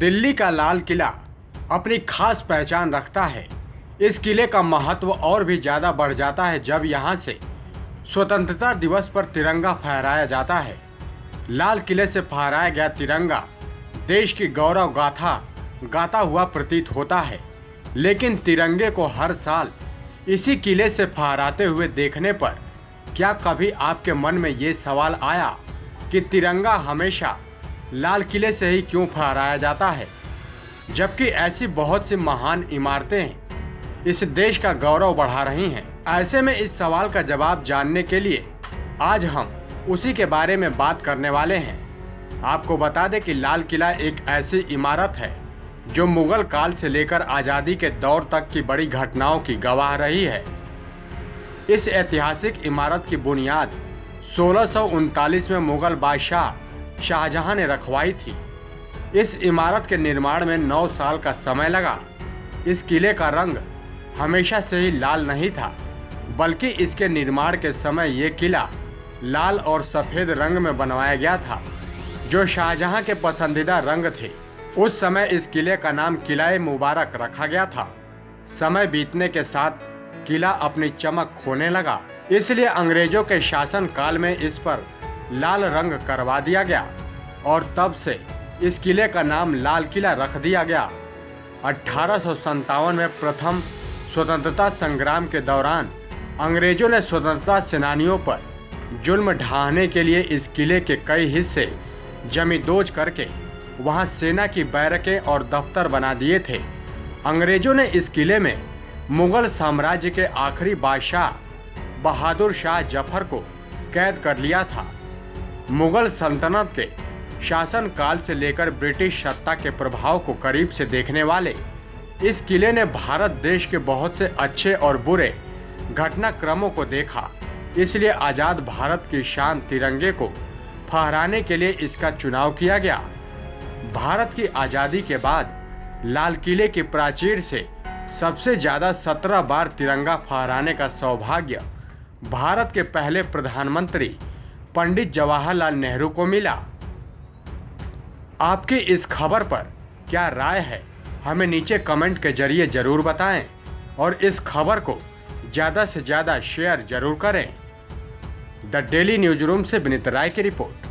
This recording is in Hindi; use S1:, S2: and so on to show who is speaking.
S1: दिल्ली का लाल किला अपनी खास पहचान रखता है। इस किले का महत्व और भी ज़्यादा बढ़ जाता है जब यहाँ से स्वतंत्रता दिवस पर तिरंगा फहराया जाता है। लाल किले से फहराया गया तिरंगा देश की गौरव गाथा, गाता हुआ प्रतीत होता है। लेकिन तिरंगे को हर साल इसी किले से फहराते हुए देखने पर क्या कभी आपके मन में ये सवाल आया कि तिरंगा हमेशा लाल किले से ही क्यों फहराया जाता है? जबकि ऐसी बहुत सी महान इमारतें इस देश का गौरव बढ़ा रही हैं। ऐसे में इस सवाल का जवाब जानने के लिए आज हम उसी के बारे में बात करने वाले हैं। आपको बता दें कि लाल किला एक ऐसी इमारत है, जो मुगल काल से लेकर आज़ादी के दौर तक की बड़ी घटनाओं की गवाह रही है। इस ऐतिहासिक इमारत की बुनियाद सोलह में मुगल बादशाह शाहजहां ने रखवाई थी। इस इमारत के निर्माण में नौ साल का समय लगा। इस किले का रंग हमेशा से ही लाल नहीं था, बल्कि इसके निर्माण के समय ये किला लाल और सफ़ेद रंग में बनवाया गया था, जो शाहजहां के पसंदीदा रंग थे। उस समय इस किले का नाम किला मुबारक रखा गया था। समय बीतने के साथ किला अपनी चमक खोने लगा। इसलिए अंग्रेज़ों के शासन काल में इस पर लाल रंग करवा दिया गया और तब से इस किले का नाम लाल किला रख दिया गया। अठारह सौ सत्तावन में प्रथम स्वतंत्रता संग्राम के दौरान अंग्रेज़ों ने स्वतंत्रता सेनानियों पर जुल्म ढहाने के लिए इस किले के कई हिस्से जमींदोज करके वहाँ सेना की बैरकें और दफ्तर बना दिए थे। अंग्रेज़ों ने इस किले में मुगल साम्राज्य के आखिरी बादशाह बहादुर शाह ज़फ़र को कैद कर लिया था। मुगल सल्तनत के शासन काल से लेकर ब्रिटिश सत्ता के प्रभाव को करीब से देखने वाले, इस किले ने भारत देश के बहुत से अच्छे और बुरे घटनाक्रमों को देखा। इसलिए आज़ाद भारत की शान तिरंगे को फहराने के लिए इसका चुनाव किया गया। भारत की आज़ादी के बाद लाल किले की प्राचीर से सबसे ज़्यादा सत्रह बार तिरंगा फहराने का सौभाग्य भारत के पहले प्रधानमंत्री पंडित जवाहरलाल नेहरू को मिला। आपकी इस खबर पर क्या राय है, हमें नीचे कमेंट के ज़रिए ज़रूर बताएँ और इस खबर को ज़्यादा से ज़्यादा शेयर ज़रूर करें। द डेली न्यूज़ रूम से विनीत राय की रिपोर्ट।